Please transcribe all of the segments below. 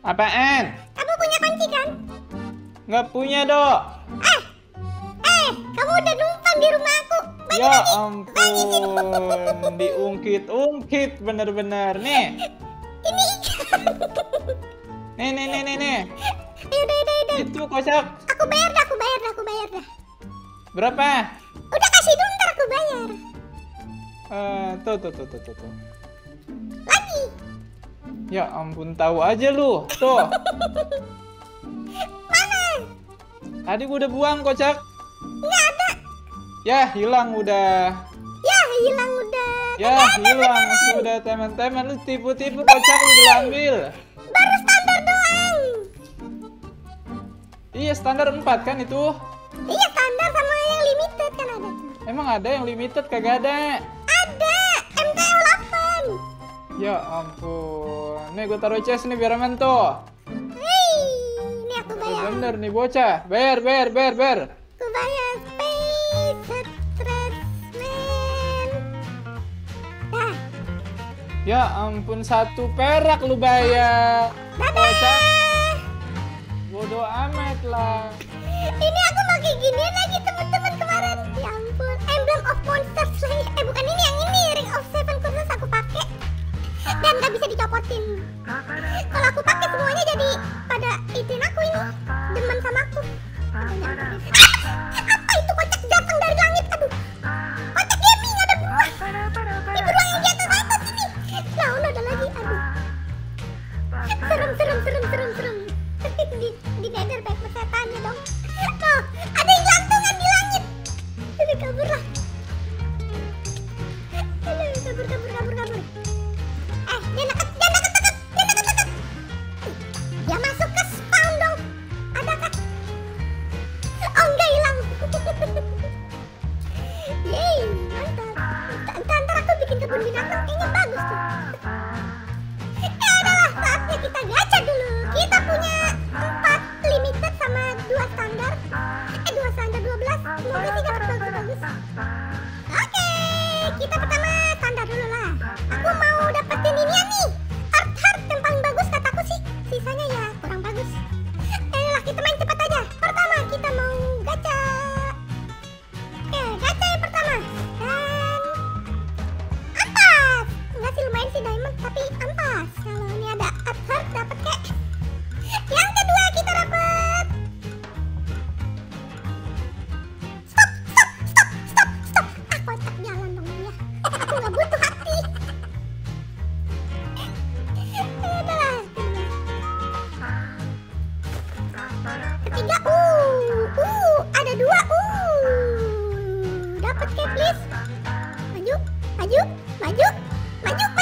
Apaan? kamu punya kunci kan? Nggak punya, Dok. Eh, eh, kamu udah numpang di rumah aku. Bagi Ya bagi, ampun, diungkit-ungkit bener-bener. Nih, Ini ikan. nih, nih, nih, nih, nih. Yaudah, yaudah, yaudah. Itu kocak. Aku bayar dah, aku bayar dah, aku bayar dah. Berapa? Udah kasih dulu ntar aku bayar. Eh, tuh, tuh, tuh, tuh, tuh, tuh. Ya ampun, tahu aja lu. Tuh, Mana? tadi gua udah buang kocak. Nggak ada. Ya, hilang udah. Ya hilang udah. Ya, hilang sudah teman-teman. Lu tipu-tipu kocak lu udah ambil. Baru standar doang. Iya, standar 4 kan itu. Iya standar sama yang limited kan ada. Emang ada yang limited kagak ada. Ada. MTO 8. Ya ampun. Nih gue taruh chest nih biar aman tuh. Hei, ini aku bayar. bener nih bocah. Ber, ber, ber, ber. Aku bayar space stress man. Dah. Ya ampun satu perak lu bayar. Bocah. Bodoh amat lah. Ini aku pakai gini lagi Dan nggak bisa dicopotin. Kalau aku pakai semuanya jadi pada ituin aku ini. Demen sama aku. Ah, apa itu kocak datang dari langit? Aduh. Kocak gaming ada buah. Ini beruang yang di atas atas ini. Nah, ada lagi. Aduh. Serem, serem, serem, serem, serem. di, di nether back setannya Manjuk! Manjuk!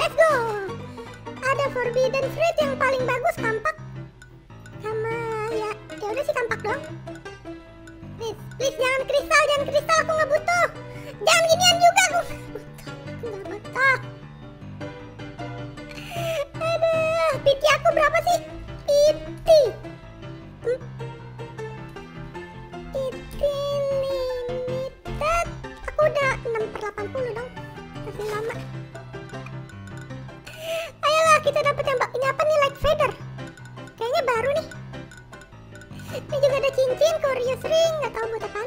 Let's go. Ada forbidden fruit yang paling bagus kampak sama ya ya udah sih kampak dong. Please, please jangan kristal, jangan kristal aku nggak butuh. Jangan ginian juga aku. Nggak butuh. Aduh, pity aku berapa sih? スリングトムとか。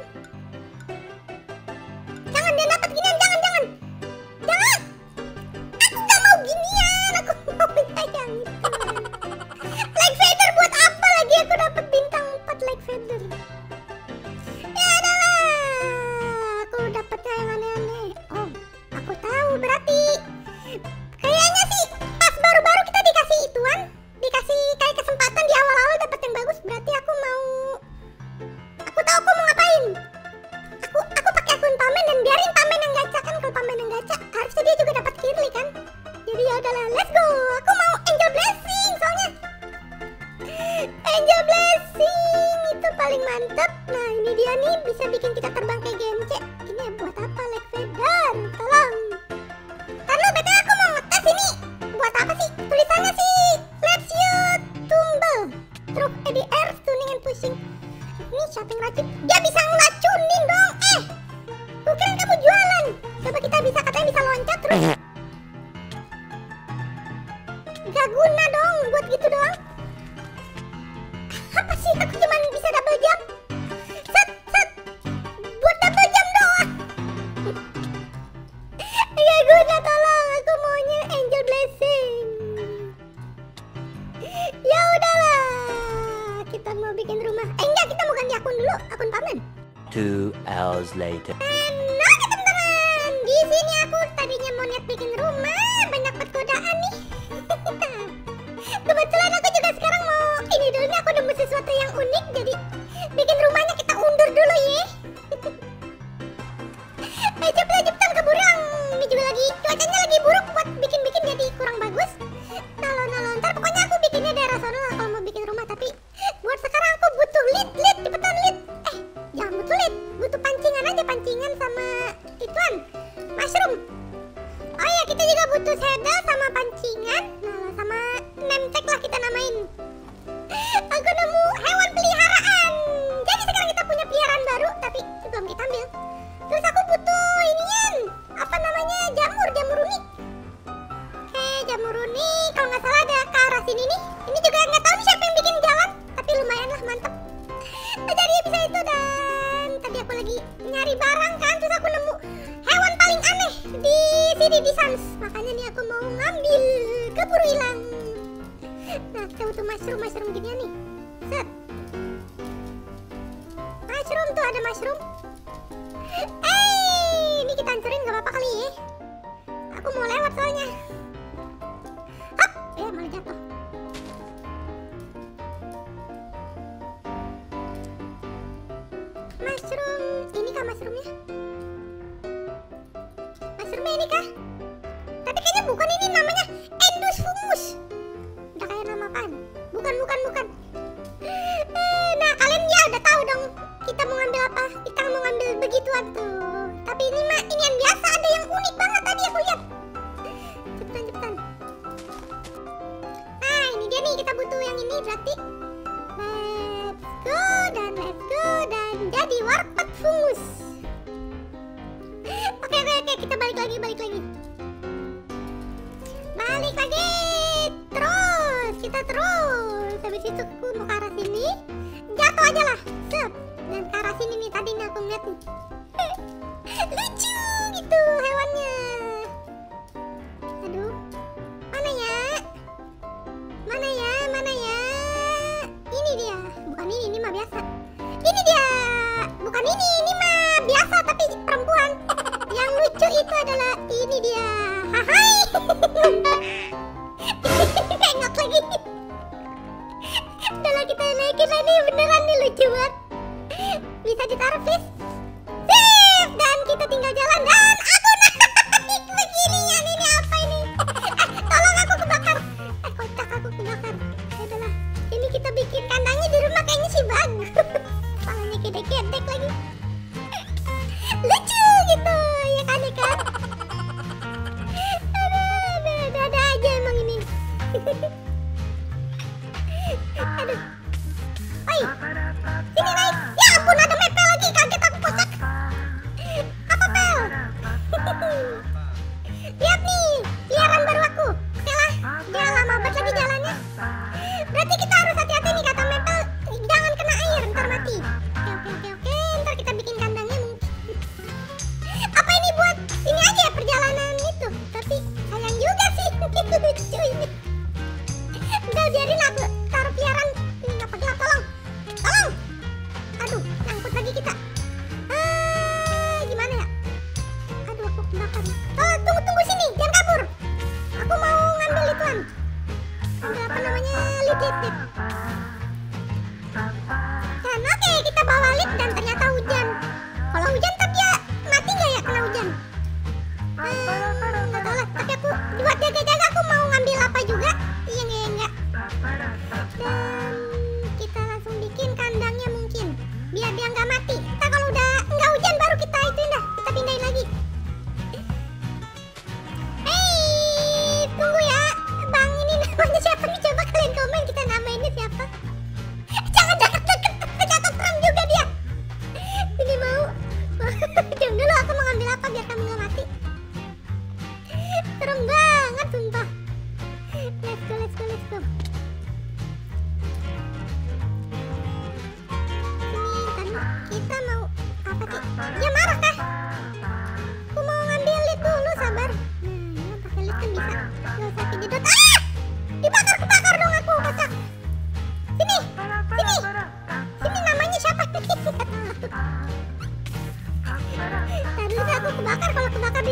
sans. Makanya nih aku mau ngambil keburu hilang. Nah kita butuh mushroom mushroom gini nih. Set. Mushroom tuh ada mushroom. Eh ini kita hancurin gak apa-apa kali ya. Aku mau lewat soalnya. Hap ya malah jatuh. Mushroom ini kah mushroomnya? Mushroomnya ini kah? kita mau ngambil apa? Kita mau ngambil begituan tuh. Tapi ini mah ini yang biasa. Ada yang unik banget tadi aku lihat. Cepetan cepetan. Nah ini dia nih. Kita butuh yang ini berarti. Let's go dan let's go dan jadi warpet fungus. Oke oke oke. Kita balik lagi balik lagi. Balik lagi. Terus kita terus. Tapi situ aku mau ke arah sini. Jatuh aja lah. Sep. Bye.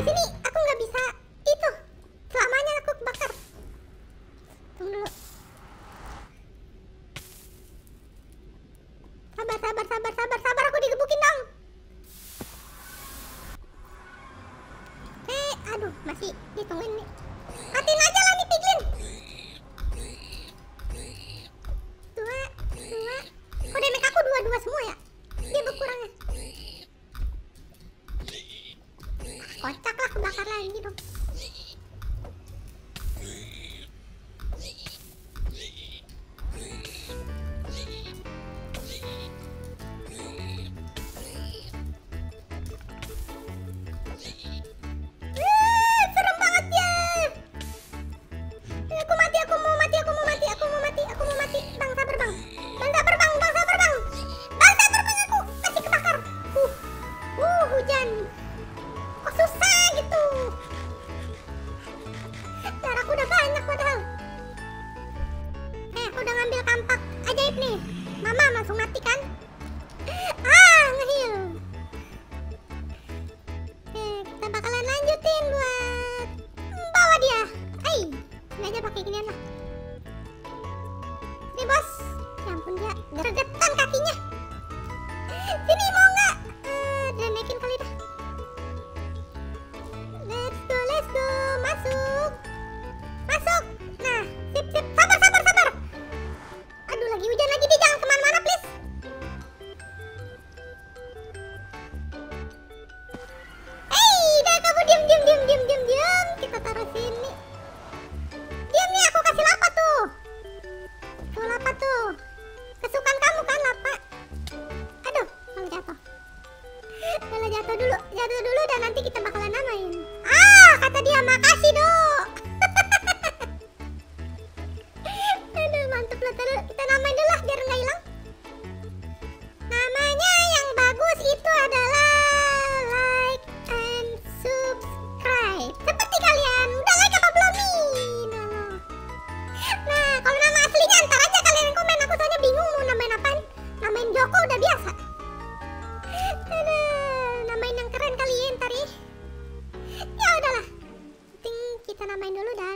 Sini. Ini aja sama main dulu dah.